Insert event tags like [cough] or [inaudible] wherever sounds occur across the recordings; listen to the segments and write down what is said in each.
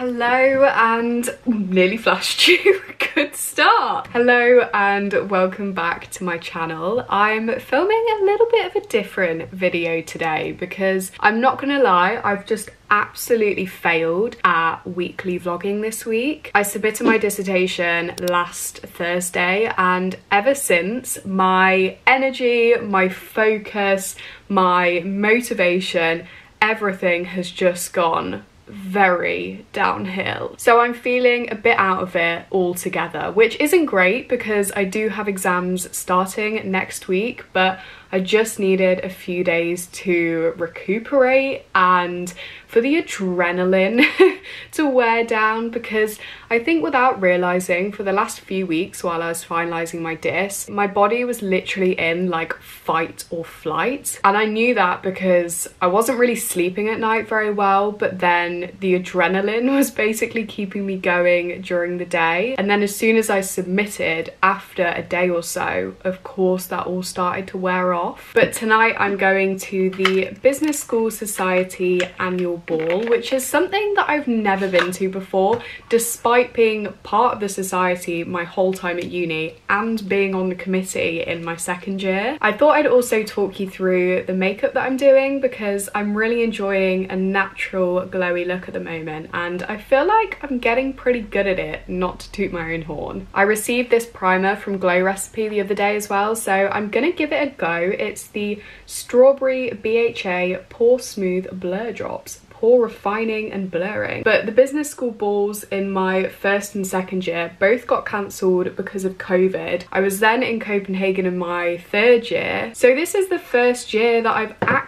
Hello and nearly flashed you. [laughs] Good start. Hello and welcome back to my channel. I'm filming a little bit of a different video today because I'm not gonna lie, I've just absolutely failed at weekly vlogging this week. I submitted my dissertation last Thursday and ever since my energy, my focus, my motivation, everything has just gone very downhill. So I'm feeling a bit out of it altogether, which isn't great because I do have exams starting next week, but I just needed a few days to recuperate and for the adrenaline [laughs] to wear down because I think without realizing for the last few weeks while I was finalizing my dis, my body was literally in like fight or flight. And I knew that because I wasn't really sleeping at night very well, but then the adrenaline [laughs] was basically keeping me going during the day. And then as soon as I submitted after a day or so, of course that all started to wear off. But tonight I'm going to the Business School Society annual ball, which is something that I've never been to before, despite being part of the society my whole time at uni and being on the committee in my second year. I thought I'd also talk you through the makeup that I'm doing because I'm really enjoying a natural glowy look at the moment and I feel like I'm getting pretty good at it, not to toot my own horn. I received this primer from Glow Recipe the other day as well, so I'm gonna give it a go. It's the Strawberry BHA Pore Smooth Blur Drops pore refining and blurring. But the business school balls in my first and second year both got cancelled because of COVID. I was then in Copenhagen in my third year. So this is the first year that I've actually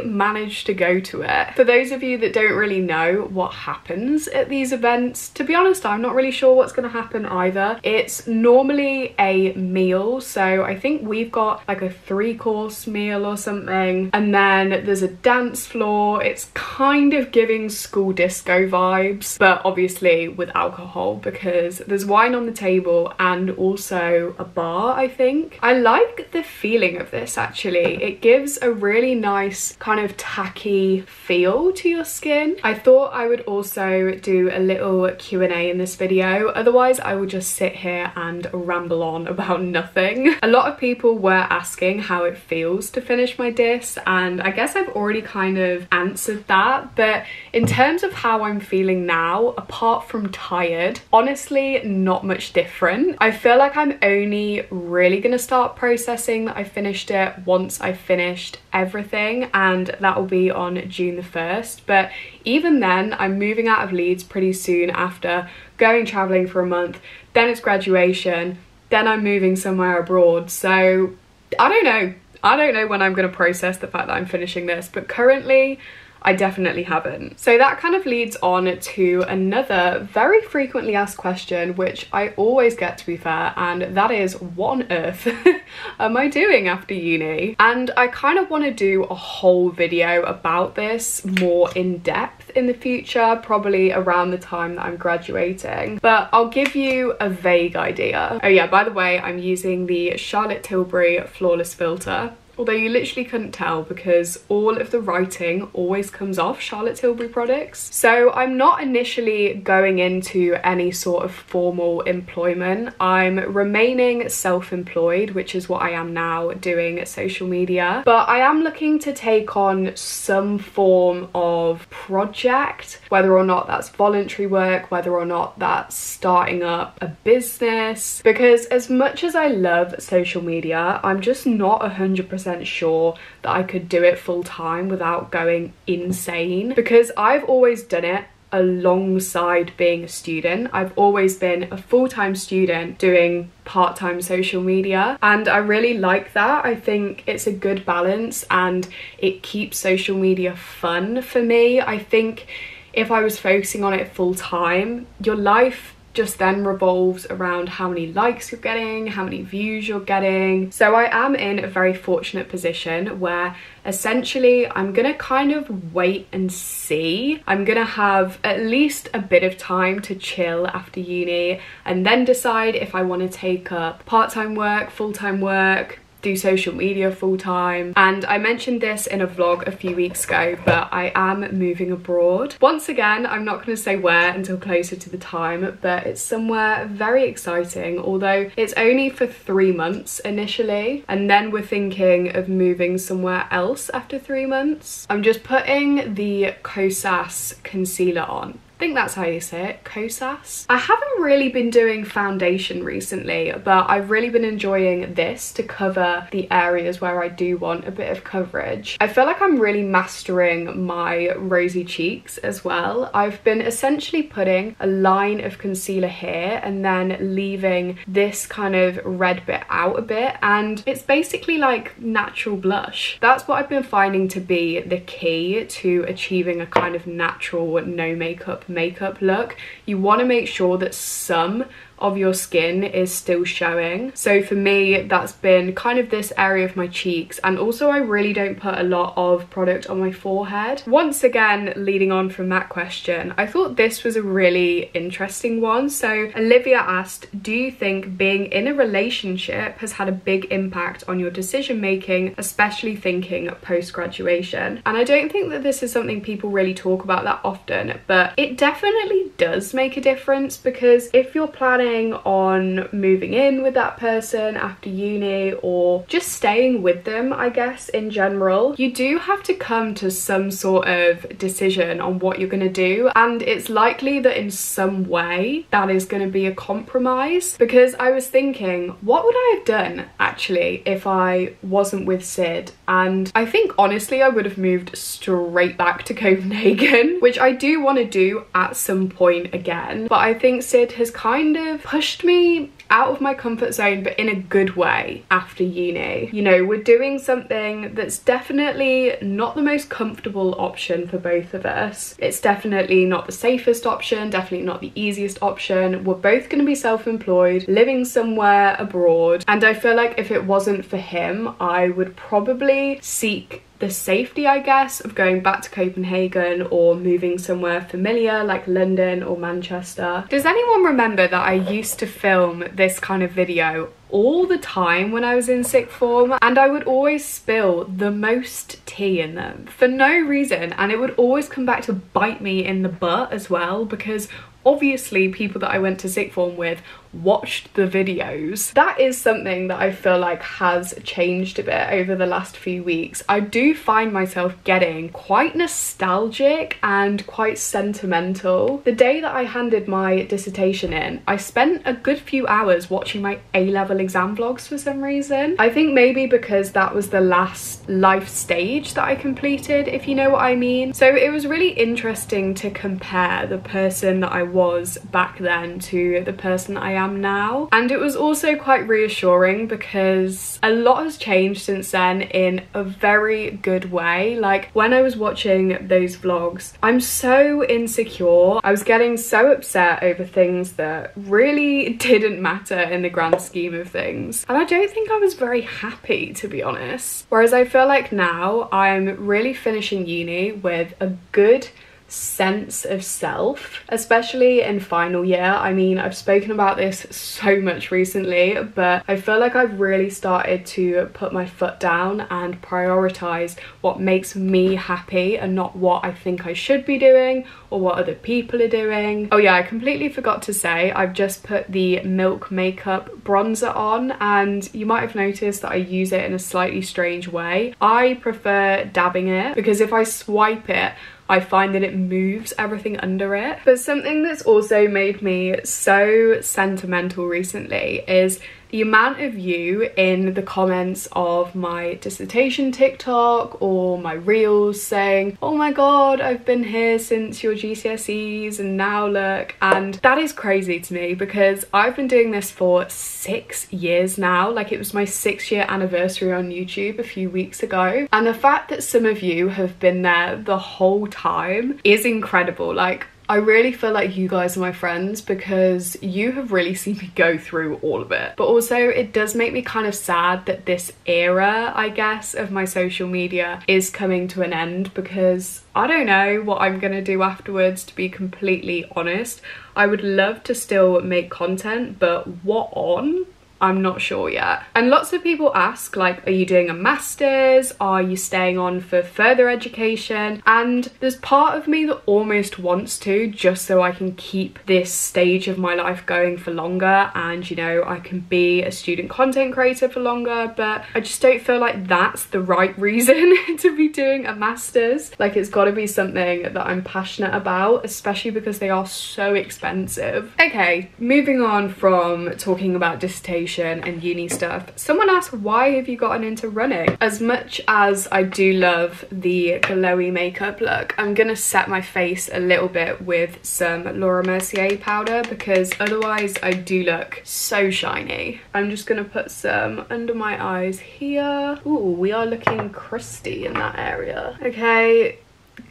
managed to go to it. For those of you that don't really know what happens at these events, to be honest, I'm not really sure what's gonna happen either. It's normally a meal. So I think we've got like a three course meal or something. And then there's a dance floor. It's kind of giving school disco vibes, but obviously with alcohol because there's wine on the table and also a bar, I think. I like the feeling of this actually. It gives a really nice kind of tacky feel to your skin. I thought I would also do a little Q&A in this video, otherwise I would just sit here and ramble on about nothing. A lot of people were asking how it feels to finish my dis and I guess I've already kind of answered that but in terms of how I'm feeling now, apart from tired, honestly, not much different. I feel like I'm only really gonna start processing that I finished it once I finished everything and that will be on June the 1st. But even then, I'm moving out of Leeds pretty soon after going traveling for a month, then it's graduation, then I'm moving somewhere abroad. So I don't know. I don't know when I'm going to process the fact that I'm finishing this, but currently I definitely haven't. So that kind of leads on to another very frequently asked question, which I always get to be fair, and that is what on earth [laughs] am I doing after uni? And I kind of want to do a whole video about this more in depth in the future, probably around the time that I'm graduating. But I'll give you a vague idea. Oh yeah, by the way, I'm using the Charlotte Tilbury Flawless Filter although you literally couldn't tell because all of the writing always comes off Charlotte Tilbury products. So I'm not initially going into any sort of formal employment. I'm remaining self-employed, which is what I am now doing at social media. But I am looking to take on some form of project, whether or not that's voluntary work, whether or not that's starting up a business. Because as much as I love social media, I'm just not 100% percent sure that I could do it full time without going insane because I've always done it alongside being a student. I've always been a full-time student doing part-time social media and I really like that. I think it's a good balance and it keeps social media fun for me. I think if I was focusing on it full time, your life just then revolves around how many likes you're getting, how many views you're getting. So I am in a very fortunate position where essentially I'm gonna kind of wait and see. I'm gonna have at least a bit of time to chill after uni and then decide if I wanna take up part-time work, full-time work, do social media full time. And I mentioned this in a vlog a few weeks ago, but I am moving abroad. Once again, I'm not going to say where until closer to the time, but it's somewhere very exciting, although it's only for three months initially. And then we're thinking of moving somewhere else after three months. I'm just putting the Kosas concealer on I think that's how you say it, Kosas. I haven't really been doing foundation recently, but I've really been enjoying this to cover the areas where I do want a bit of coverage. I feel like I'm really mastering my rosy cheeks as well. I've been essentially putting a line of concealer here and then leaving this kind of red bit out a bit and it's basically like natural blush. That's what I've been finding to be the key to achieving a kind of natural no makeup makeup look, you want to make sure that some of your skin is still showing. So for me, that's been kind of this area of my cheeks. And also I really don't put a lot of product on my forehead. Once again, leading on from that question, I thought this was a really interesting one. So Olivia asked, do you think being in a relationship has had a big impact on your decision making, especially thinking post-graduation? And I don't think that this is something people really talk about that often, but it definitely does make a difference because if you're planning planning on moving in with that person after uni or just staying with them, I guess, in general, you do have to come to some sort of decision on what you're going to do. And it's likely that in some way that is going to be a compromise because I was thinking, what would I have done actually if I wasn't with Sid? And I think honestly, I would have moved straight back to [laughs] Copenhagen, which I do want to do at some point again. But I think Sid has kind of pushed me out of my comfort zone but in a good way after uni. You know, we're doing something that's definitely not the most comfortable option for both of us. It's definitely not the safest option, definitely not the easiest option. We're both going to be self-employed, living somewhere abroad, and I feel like if it wasn't for him, I would probably seek the safety, I guess, of going back to Copenhagen or moving somewhere familiar like London or Manchester. Does anyone remember that I used to film this kind of video all the time when I was in sixth form and I would always spill the most tea in them for no reason and it would always come back to bite me in the butt as well because obviously people that I went to sixth form with watched the videos. That is something that I feel like has changed a bit over the last few weeks. I do find myself getting quite nostalgic and quite sentimental. The day that I handed my dissertation in, I spent a good few hours watching my A-level exam vlogs for some reason. I think maybe because that was the last life stage that I completed, if you know what I mean. So it was really interesting to compare the person that I was back then to the person I am now. And it was also quite reassuring because a lot has changed since then in a very good way. Like when I was watching those vlogs, I'm so insecure. I was getting so upset over things that really [laughs] didn't matter in the grand scheme of things. And I don't think I was very happy to be honest. Whereas I feel like now I'm really finishing uni with a good sense of self, especially in final year. I mean, I've spoken about this so much recently, but I feel like I've really started to put my foot down and prioritize what makes me happy and not what I think I should be doing or what other people are doing. Oh yeah, I completely forgot to say, I've just put the Milk Makeup bronzer on and you might have noticed that I use it in a slightly strange way. I prefer dabbing it because if I swipe it, I find that it moves everything under it. But something that's also made me so sentimental recently is the amount of you in the comments of my dissertation TikTok or my reels saying, oh my god, I've been here since your GCSEs and now look. And that is crazy to me because I've been doing this for six years now. Like it was my six year anniversary on YouTube a few weeks ago. And the fact that some of you have been there the whole time is incredible. Like I really feel like you guys are my friends because you have really seen me go through all of it. But also it does make me kind of sad that this era, I guess, of my social media is coming to an end because I don't know what I'm gonna do afterwards to be completely honest. I would love to still make content, but what on? I'm not sure yet. And lots of people ask like, are you doing a master's? Are you staying on for further education? And there's part of me that almost wants to just so I can keep this stage of my life going for longer and you know, I can be a student content creator for longer, but I just don't feel like that's the right [laughs] reason [laughs] to be doing a master's. Like it's gotta be something that I'm passionate about, especially because they are so expensive. Okay, moving on from talking about dissertation and uni stuff, someone asked why have you gotten into running? As much as I do love the glowy makeup look, I'm gonna set my face a little bit with some Laura Mercier powder because otherwise I do look so shiny. I'm just gonna put some under my eyes here. Ooh, we are looking crusty in that area. Okay,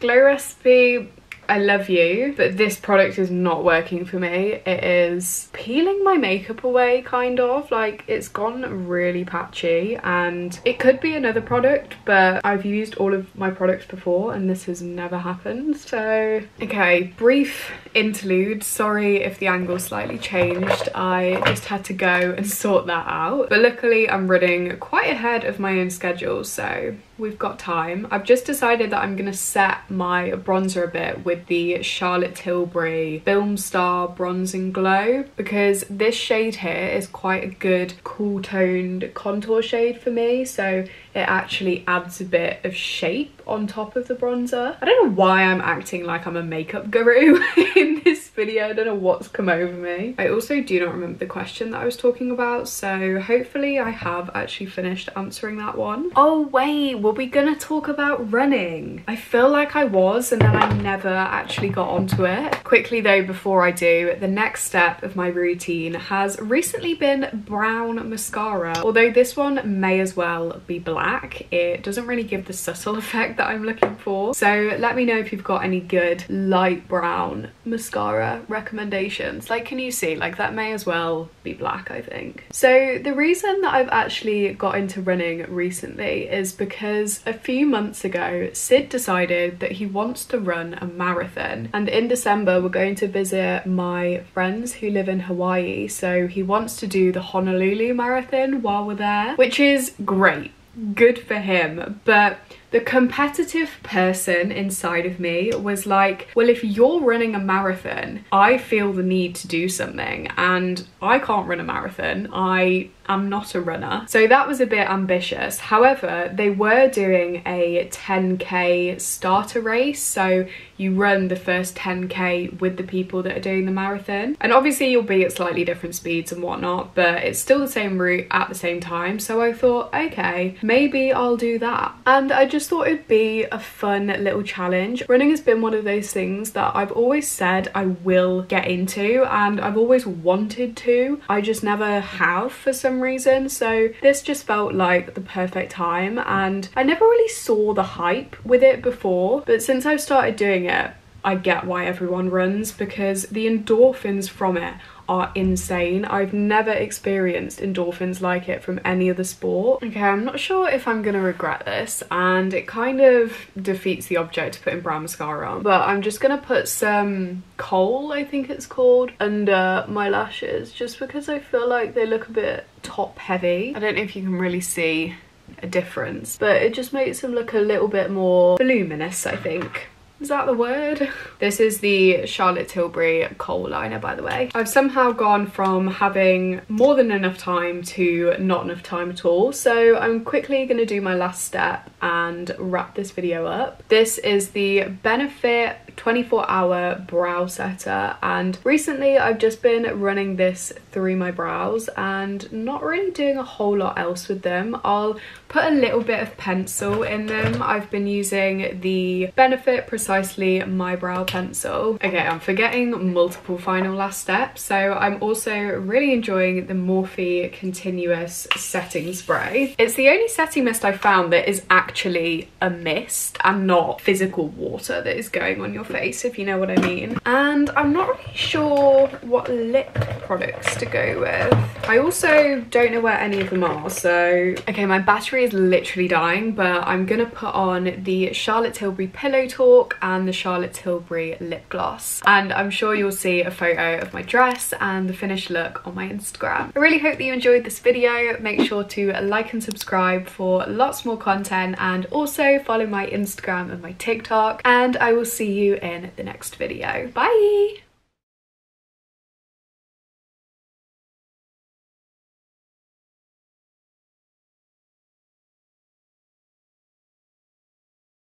Glow Recipe I love you, but this product is not working for me. It is peeling my makeup away, kind of. Like, it's gone really patchy, and it could be another product, but I've used all of my products before, and this has never happened. So, okay, brief interlude. Sorry if the angle slightly changed. I just had to go and sort that out. But luckily, I'm running quite ahead of my own schedule, so we've got time. I've just decided that I'm going to set my bronzer a bit with the Charlotte Tilbury Film Star Bronze and Glow because this shade here is quite a good cool toned contour shade for me so it actually adds a bit of shape on top of the bronzer. I don't know why I'm acting like I'm a makeup guru [laughs] in this video. I don't know what's come over me. I also do not remember the question that I was talking about so hopefully I have actually finished answering that one. Oh wait, were we gonna talk about running? I feel like I was and then I never actually got onto it. Quickly though, before I do, the next step of my routine has recently been brown mascara. Although this one may as well be black, it doesn't really give the subtle [laughs] effect that I'm looking for. So let me know if you've got any good light brown mascara recommendations. Like, can you see? Like that may as well be black, I think. So the reason that I've actually got into running recently is because a few months ago, Sid decided that he wants to run a marathon. And in December, we're going to visit my friends who live in Hawaii. So he wants to do the Honolulu Marathon while we're there, which is great. Good for him. But the competitive person inside of me was like, well, if you're running a marathon, I feel the need to do something and I can't run a marathon. I am not a runner. So that was a bit ambitious. However, they were doing a 10k starter race. So you run the first 10k with the people that are doing the marathon. And obviously you'll be at slightly different speeds and whatnot, but it's still the same route at the same time. So I thought, okay, maybe I'll do that. And I just thought it'd be a fun little challenge. Running has been one of those things that I've always said I will get into and I've always wanted to. I just never have for some reason. So this just felt like the perfect time and I never really saw the hype with it before, but since I've started doing it, I get why everyone runs because the endorphins from it are insane. I've never experienced endorphins like it from any other sport. Okay, I'm not sure if I'm gonna regret this and it kind of defeats the object of putting brown mascara on, but I'm just gonna put some kohl, I think it's called, under my lashes just because I feel like they look a bit top heavy. I don't know if you can really see a difference, but it just makes them look a little bit more voluminous, I think. Is that the word? [laughs] This is the Charlotte Tilbury kohl liner, by the way. I've somehow gone from having more than enough time to not enough time at all. So I'm quickly going to do my last step and wrap this video up. This is the Benefit 24 hour brow setter and recently I've just been running this through my brows and not really doing a whole lot else with them. I'll put a little bit of pencil in them. I've been using the Benefit Precisely My Brow Pencil. Okay, I'm forgetting multiple final last steps. So I'm also really enjoying the Morphe Continuous Setting Spray. It's the only setting mist I found that is actually a mist and not physical water that is going on your face, if you know what I mean. And I'm not really sure what lip products to go with. I also don't know where any of them are, so... Okay, my battery is literally dying, but I'm gonna put on the Charlotte Tilbury Pillow Talk and the Charlotte Tilbury Lip Gloss. And I'm sure you'll see a photo of my dress and the finished look on my Instagram. I really hope that you enjoyed this video. Make sure to like and subscribe for lots more content and also follow my Instagram and my TikTok. And I will see you in the next video. Bye!